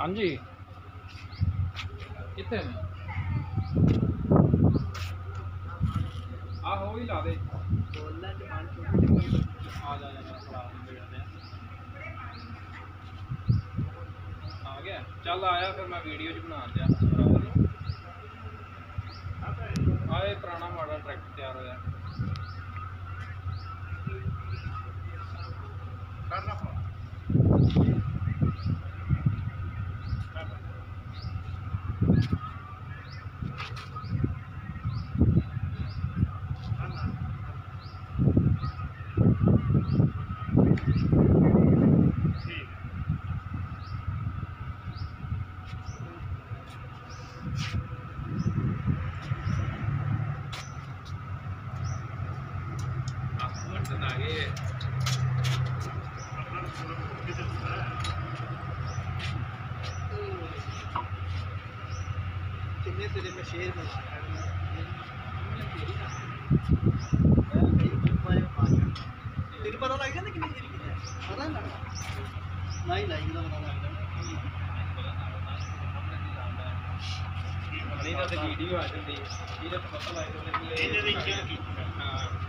ਹਾਂਜੀ। ਕਿੱਥੇ ਨੇ? ਆਹੋ ਹੀ ਲਾ ਦੇ। ਬੋਲਣਾ ਤੇ ਆ ਜਾ ਜਾ ਆ ਗਿਆ। ਚੱਲ ਆਇਆ ਫਿਰ ਮੈਂ ਵੀਡੀਓ ਚ ਬਣਾ ਦਿਆ। ਬਟਨ ਆ ਗਏ ਕਿੰਨੇ ਤੇਰੇ ਮੈਂ ਸ਼ੇਰ ਬਣਾ ਤੈਨੂੰ ਪਤਾ ਲੱਗ ਜਾਂਦਾ ਕਿੰਨੀ ਤੇਰੀ ਕਿੰਨੀ ਪਤਾ ਨਹੀਂ ਲੱਗਦਾ ਨਹੀਂ ਲਾਈਕ ਦਾ ਪਤਾ ਲੱਗਦਾ ਨਹੀਂ ਤਾਂ ਤੇ ਵੀਡੀਓ ਆ ਜਾਂਦੀ ਇਹਦਾ ਤਾਂ ਪਤਾ ਲੱਗ ਜਾਂਦਾ ਕਿ ਇਹ- ਇਹਦੇ ਵਿੱਚ ਕੀ ਹਾਂ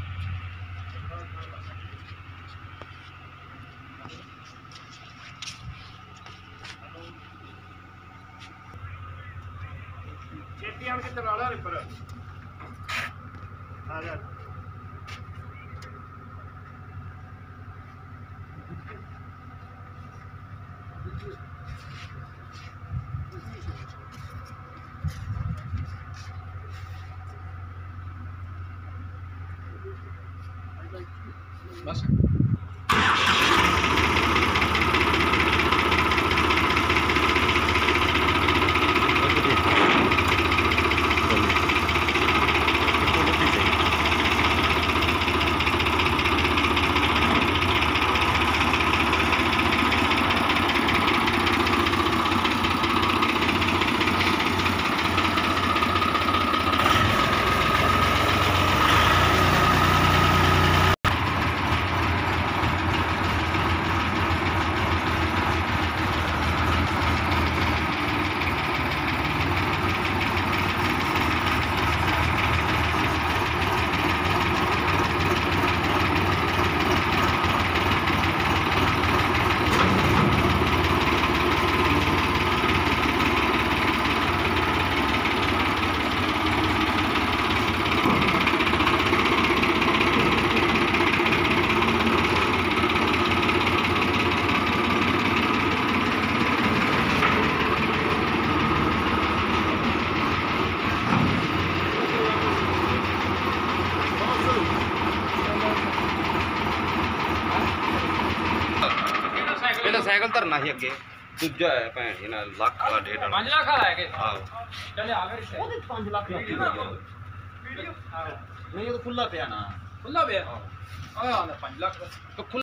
ਛੇਤੀ ਆਣ ਕੇ ਚਲਾ ਲੈ ਰਿਪਰ ਆ ਜਾ ਬਸ ਪਹਿਲਾਂ ਸਾਈਕਲ ਧਰਨਾ ਸੀ ਅੱਗੇ ਦੂਜਾ ਹੈ ਭੈਣ ਜੀ ਨਾਲ ਲੱਖ ਵਾਲਾ ਡੇਢ ਵਾਲਾ 5 ਲੱਖ ਵਾਲਾ ਹੈ ਕਿ ਆਹੋ ਚੱਲ ਆ ਫਿਰ ਉਹਦੇ 5 ਲੱਖ ਲੱਗ ਵੀਡੀਓ ਨਹੀਂ ਉਹ ਖੁੱਲਾ ਪਿਆ ਨਾ ਖੁੱਲਾ ਪਿਆ ਆ 5 ਲੱਖ ਤੇ ਖੁੱਲ੍ਹਾ